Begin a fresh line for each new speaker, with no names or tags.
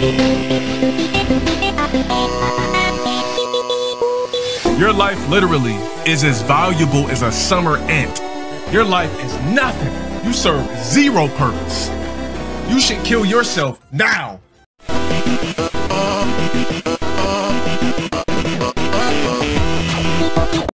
Your life literally is as valuable as a summer ant. Your life is nothing. You serve zero purpose. You should kill yourself now.